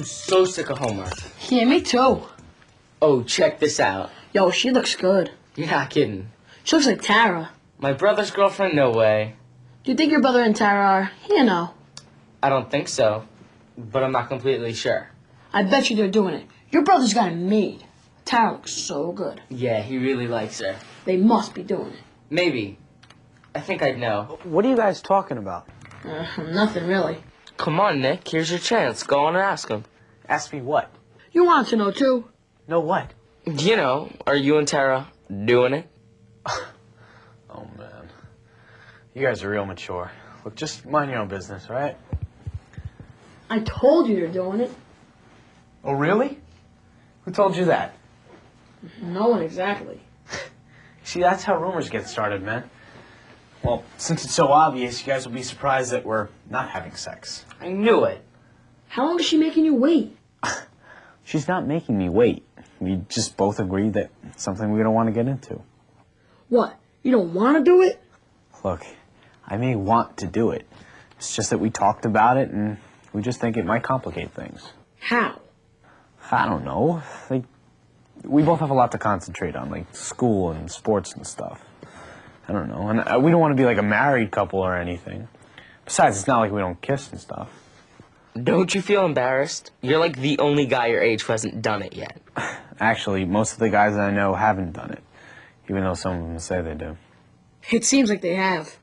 Man, I am so sick of homework. Yeah, me too. Oh, check this out. Yo, she looks good. You're not kidding. She looks like Tara. My brother's girlfriend? No way. Do you think your brother and Tara are, you know? I don't think so, but I'm not completely sure. I bet you they're doing it. Your brother's got it made. Tara looks so good. Yeah, he really likes her. They must be doing it. Maybe. I think I'd know. What are you guys talking about? Uh, nothing really. Come on, Nick. Here's your chance. Go on and ask him. Ask me what? You want to know too? Know what? You know, are you and Tara doing it? Oh man. You guys are real mature. Look, just mind your own business, all right? I told you they're doing it. Oh really? Who told you that? No one exactly. See, that's how rumors get started, man. Well, since it's so obvious, you guys will be surprised that we're not having sex. I knew it. How long is she making you wait? She's not making me wait. We just both agreed that it's something we don't want to get into. What? You don't want to do it? Look, I may want to do it. It's just that we talked about it and we just think it might complicate things. How? I don't know. Like, we both have a lot to concentrate on, like school and sports and stuff. I don't know. And uh, we don't want to be like a married couple or anything. Besides, it's not like we don't kiss and stuff. Don't you feel embarrassed? You're like the only guy your age who hasn't done it yet. Actually, most of the guys I know haven't done it, even though some of them say they do. It seems like they have.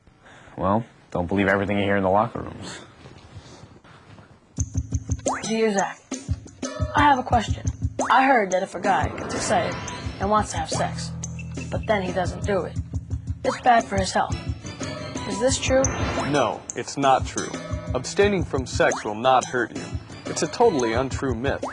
Well, don't believe everything you hear in the locker rooms. Dear Zach, I have a question. I heard that if a guy gets excited and wants to have sex, but then he doesn't do it, it's bad for his health. Is this true? No, it's not true. Abstaining from sex will not hurt you. It's a totally untrue myth.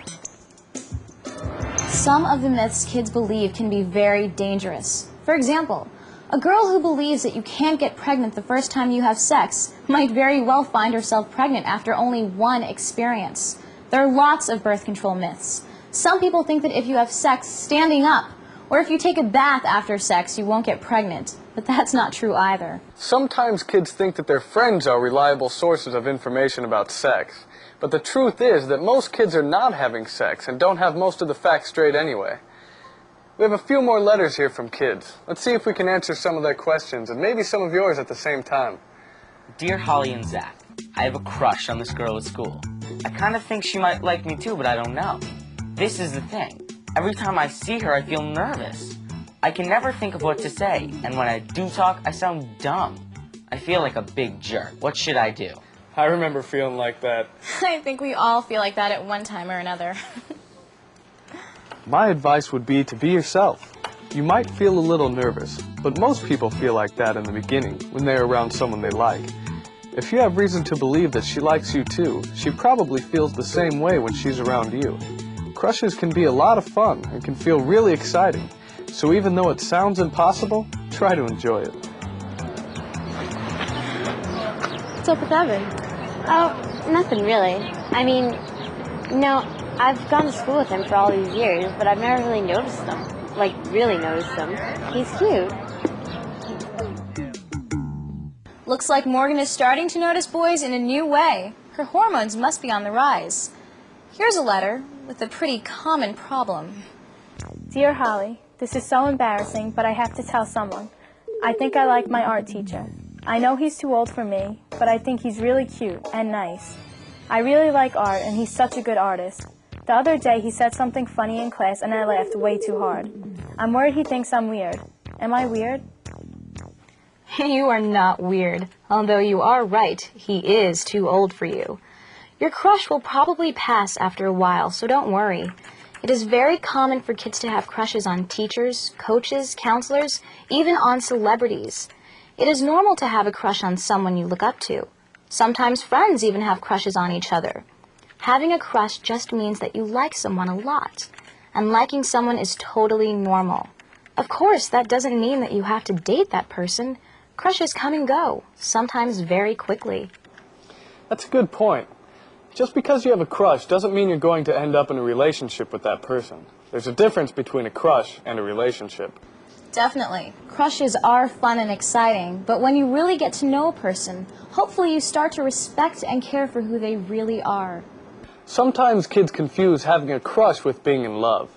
Some of the myths kids believe can be very dangerous. For example, a girl who believes that you can't get pregnant the first time you have sex might very well find herself pregnant after only one experience. There are lots of birth control myths. Some people think that if you have sex standing up, or if you take a bath after sex, you won't get pregnant. But that's not true either. Sometimes kids think that their friends are reliable sources of information about sex. But the truth is that most kids are not having sex and don't have most of the facts straight anyway. We have a few more letters here from kids. Let's see if we can answer some of their questions and maybe some of yours at the same time. Dear Holly and Zach, I have a crush on this girl at school. I kind of think she might like me too, but I don't know. This is the thing. Every time I see her, I feel nervous. I can never think of what to say, and when I do talk, I sound dumb. I feel like a big jerk. What should I do? I remember feeling like that. I think we all feel like that at one time or another. My advice would be to be yourself. You might feel a little nervous, but most people feel like that in the beginning when they're around someone they like. If you have reason to believe that she likes you too, she probably feels the same way when she's around you. Crushes can be a lot of fun and can feel really exciting, so even though it sounds impossible, try to enjoy it. What's up with Evan? Oh, nothing really. I mean, you know, I've gone to school with him for all these years, but I've never really noticed him. Like, really noticed him. He's cute. Looks like Morgan is starting to notice boys in a new way. Her hormones must be on the rise. Here's a letter with a pretty common problem. Dear Holly, this is so embarrassing, but I have to tell someone. I think I like my art teacher. I know he's too old for me, but I think he's really cute and nice. I really like art, and he's such a good artist. The other day, he said something funny in class, and I laughed way too hard. I'm worried he thinks I'm weird. Am I weird? You are not weird, although you are right, he is too old for you. Your crush will probably pass after a while, so don't worry. It is very common for kids to have crushes on teachers, coaches, counselors, even on celebrities. It is normal to have a crush on someone you look up to. Sometimes friends even have crushes on each other. Having a crush just means that you like someone a lot, and liking someone is totally normal. Of course, that doesn't mean that you have to date that person. Crushes come and go, sometimes very quickly. That's a good point. Just because you have a crush doesn't mean you're going to end up in a relationship with that person. There's a difference between a crush and a relationship. Definitely. Crushes are fun and exciting, but when you really get to know a person, hopefully you start to respect and care for who they really are. Sometimes kids confuse having a crush with being in love.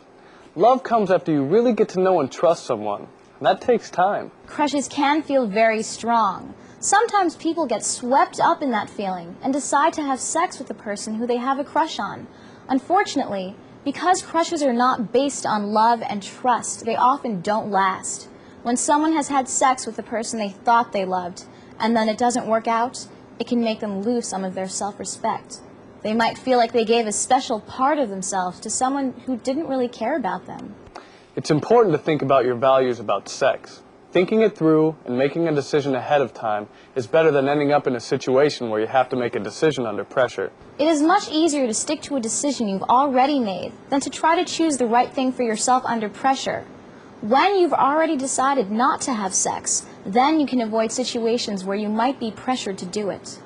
Love comes after you really get to know and trust someone, that takes time. Crushes can feel very strong. Sometimes people get swept up in that feeling and decide to have sex with the person who they have a crush on. Unfortunately, because crushes are not based on love and trust, they often don't last. When someone has had sex with the person they thought they loved, and then it doesn't work out, it can make them lose some of their self-respect. They might feel like they gave a special part of themselves to someone who didn't really care about them. It's important to think about your values about sex. Thinking it through and making a decision ahead of time is better than ending up in a situation where you have to make a decision under pressure. It is much easier to stick to a decision you've already made than to try to choose the right thing for yourself under pressure. When you've already decided not to have sex, then you can avoid situations where you might be pressured to do it.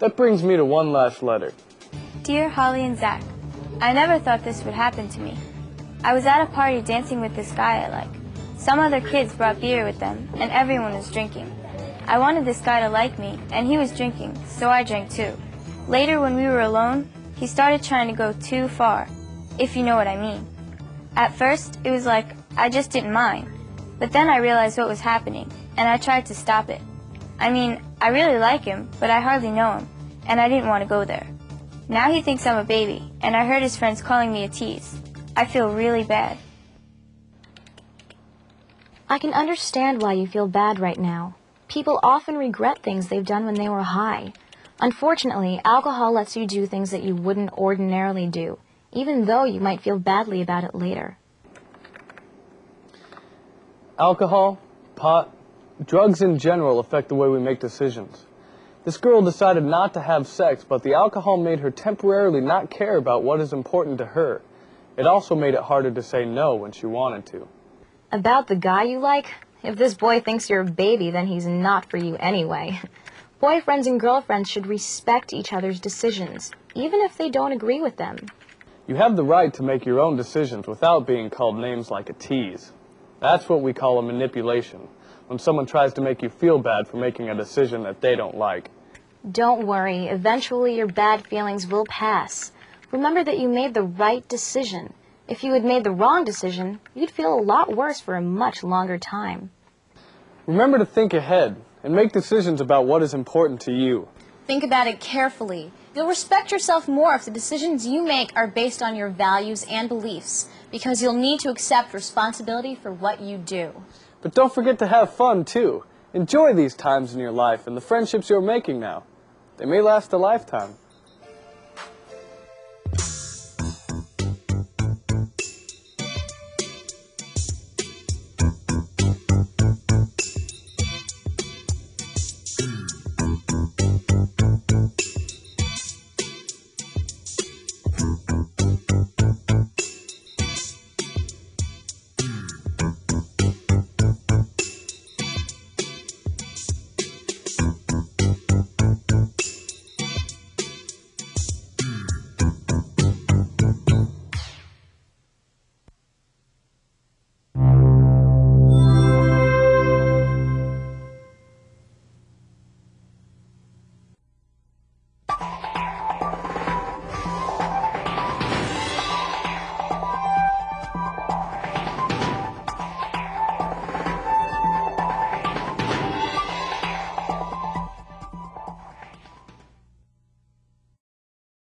That brings me to one last letter. Dear Holly and Zach, I never thought this would happen to me. I was at a party dancing with this guy I like. Some other kids brought beer with them, and everyone was drinking. I wanted this guy to like me, and he was drinking, so I drank too. Later, when we were alone, he started trying to go too far, if you know what I mean. At first, it was like I just didn't mind, but then I realized what was happening, and I tried to stop it. I mean, I really like him, but I hardly know him, and I didn't want to go there. Now he thinks I'm a baby, and I heard his friends calling me a tease. I feel really bad. I can understand why you feel bad right now. People often regret things they've done when they were high. Unfortunately, alcohol lets you do things that you wouldn't ordinarily do, even though you might feel badly about it later. Alcohol, pot, drugs in general affect the way we make decisions. This girl decided not to have sex, but the alcohol made her temporarily not care about what is important to her. It also made it harder to say no when she wanted to. About the guy you like? If this boy thinks you're a baby, then he's not for you anyway. Boyfriends and girlfriends should respect each other's decisions, even if they don't agree with them. You have the right to make your own decisions without being called names like a tease. That's what we call a manipulation, when someone tries to make you feel bad for making a decision that they don't like. Don't worry, eventually your bad feelings will pass. Remember that you made the right decision. If you had made the wrong decision, you'd feel a lot worse for a much longer time. Remember to think ahead and make decisions about what is important to you. Think about it carefully. You'll respect yourself more if the decisions you make are based on your values and beliefs, because you'll need to accept responsibility for what you do. But don't forget to have fun too. Enjoy these times in your life and the friendships you're making now. They may last a lifetime.